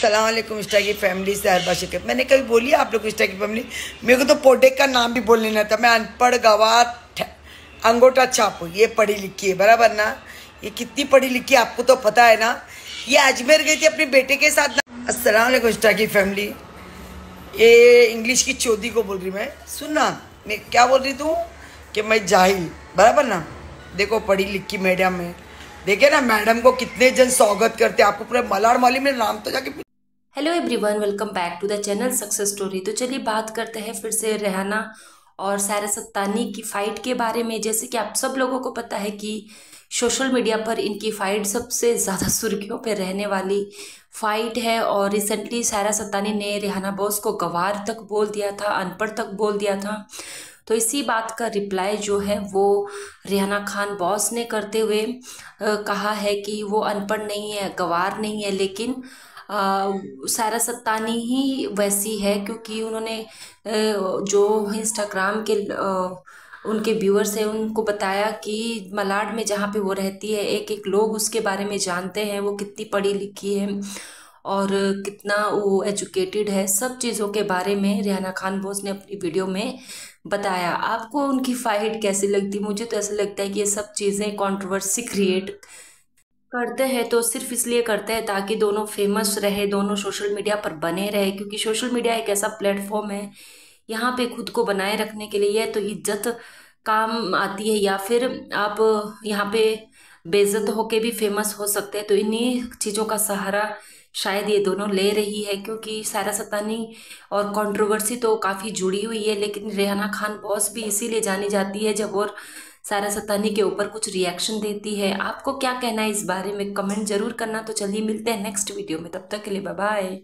Aslam insta की family से हर बार मैंने कभी बोली आप लोग इंस्टा की फैमिली? मेरे को तो पोटेक का नाम भी बोल लेना था। मैं अनपढ़ गवार अंगोटा छाप, ये पढ़ी लिखी है, बराबर ना? ये कितनी पढ़ी लिखी है, आपको तो पता है ना? ये अजमेर गई थी अपने बेटे के साथ असलम इंस्टा की फैमिली। ये इंग्लिश की चौधरी को बोल रही मैं। सुनना, मैं क्या बोल रही तू? कि मैं जाहिल, बराबर ना? देखो, पढ़ी लिखी मैडम में देखे ना, मैडम को कितने जन स्वागत करते आपको पूरे मलाड़ माली में नाम तो जाके hello everyone welcome back to the channel success story तो चलिए बात करते हैं फिर से रेहाना और सारा सत्तानी की फ़ाइट के बारे में। जैसे कि आप सब लोगों को पता है कि सोशल मीडिया पर इनकी फ़ाइट सबसे ज़्यादा सुर्खियों पर रहने वाली फ़ाइट है और रिसेंटली सारा सत्तानी ने रेहाना बॉस को गवार तक बोल दिया था, अनपढ़ तक बोल दिया था। तो इसी बात का रिप्लाई जो है वो रिहाना खान बॉस ने करते हुए कहा है कि वो अनपढ़ नहीं है, गवार नहीं है, लेकिन सारा सत्तानी ही वैसी है क्योंकि उन्होंने जो इंस्टाग्राम के उनके व्यूअर्स हैं, उनको बताया कि मलाड में जहाँ पे वो रहती है एक एक लोग उसके बारे में जानते हैं, वो कितनी पढ़ी लिखी है और कितना वो एजुकेटेड है, सब चीज़ों के बारे में रिहाना खान बोस ने अपनी वीडियो में बताया। आपको उनकी फाइट कैसी लगती? मुझे तो ऐसा लगता है कि ये सब चीज़ें कंट्रोवर्सी क्रिएट करते हैं तो सिर्फ़ इसलिए करते हैं ताकि दोनों फ़ेमस रहे, दोनों सोशल मीडिया पर बने रहे, क्योंकि सोशल मीडिया एक ऐसा प्लेटफॉर्म है यहाँ पे खुद को बनाए रखने के लिए तो इज़्ज़त काम आती है या फिर आप यहाँ पे बेइज्जत होके भी फ़ेमस हो सकते हैं। तो इन्हीं चीज़ों का सहारा शायद ये दोनों ले रही है क्योंकि सारा सतानी और कंट्रोवर्सी तो काफ़ी जुड़ी हुई है, लेकिन रेहाना खान बॉस भी इसीलिए जानी जाती है जब और सारा सतानी के ऊपर कुछ रिएक्शन देती है। आपको क्या कहना है इस बारे में? कमेंट ज़रूर करना। तो चलिए मिलते हैं नेक्स्ट वीडियो में। तब तक के लिए बाय